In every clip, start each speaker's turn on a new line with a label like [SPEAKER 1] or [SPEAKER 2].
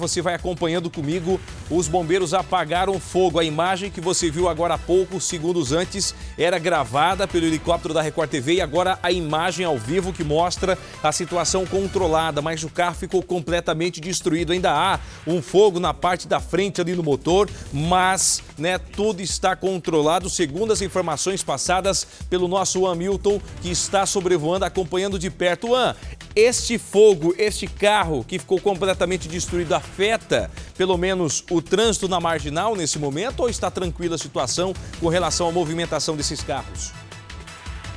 [SPEAKER 1] Você vai acompanhando comigo. Os bombeiros apagaram fogo. A imagem que você viu agora há pouco, segundos antes, era gravada pelo helicóptero da Record TV e agora a imagem ao vivo que mostra a situação controlada, mas o carro ficou completamente destruído. Ainda há um fogo na parte da frente ali no motor, mas né, tudo está controlado segundo as informações passadas pelo nosso Hamilton, que está sobrevoando, acompanhando de perto. An, este fogo, este carro que ficou completamente destruído afeta pelo menos o trânsito na marginal nesse momento ou está tranquila a situação com relação à movimentação desses carros?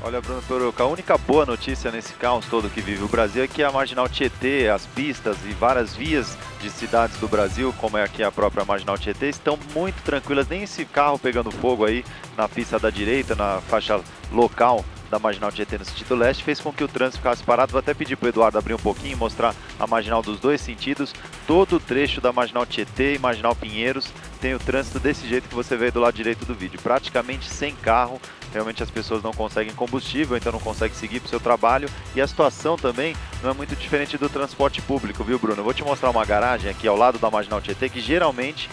[SPEAKER 2] Olha, Bruno Toruca, a única boa notícia nesse caos todo que vive o Brasil é que a Marginal Tietê, as pistas e várias vias de cidades do Brasil, como é aqui a própria Marginal Tietê, estão muito tranquilas. Nem esse carro pegando fogo aí na pista da direita, na faixa local da Marginal Tietê no sentido leste fez com que o trânsito ficasse parado. Vou até pedir para o Eduardo abrir um pouquinho e mostrar a Marginal dos dois sentidos. Todo o trecho da Marginal Tietê e Marginal Pinheiros tem o trânsito desse jeito que você vê do lado direito do vídeo. Praticamente sem carro, realmente as pessoas não conseguem combustível, então não conseguem seguir para o seu trabalho. E a situação também não é muito diferente do transporte público, viu Bruno? Eu vou te mostrar uma garagem aqui ao lado da Marginal Tietê que geralmente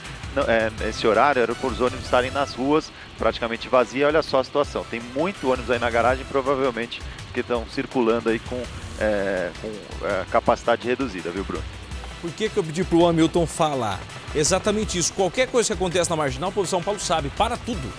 [SPEAKER 2] é, esse horário era por os ônibus estarem nas ruas, praticamente vazia. Olha só a situação, tem muito ônibus aí na garagem, provavelmente porque estão circulando aí com, é, com é, capacidade reduzida, viu, Bruno?
[SPEAKER 1] Por que, que eu pedi para o Hamilton falar? Exatamente isso. Qualquer coisa que acontece na Marginal, o povo de São Paulo sabe, para tudo.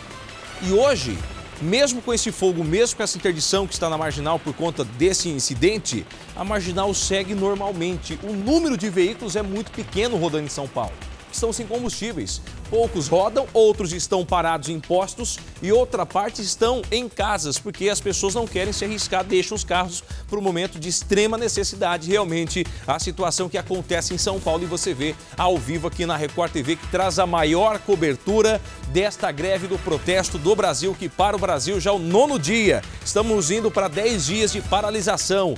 [SPEAKER 1] E hoje, mesmo com esse fogo, mesmo com essa interdição que está na Marginal por conta desse incidente, a Marginal segue normalmente. O número de veículos é muito pequeno rodando em São Paulo estão sem combustíveis. Poucos rodam, outros estão parados em postos e outra parte estão em casas, porque as pessoas não querem se arriscar, deixam os carros para um momento de extrema necessidade. Realmente, a situação que acontece em São Paulo e você vê ao vivo aqui na Record TV, que traz a maior cobertura desta greve do protesto do Brasil, que para o Brasil já é o nono dia. Estamos indo para 10 dias de paralisação.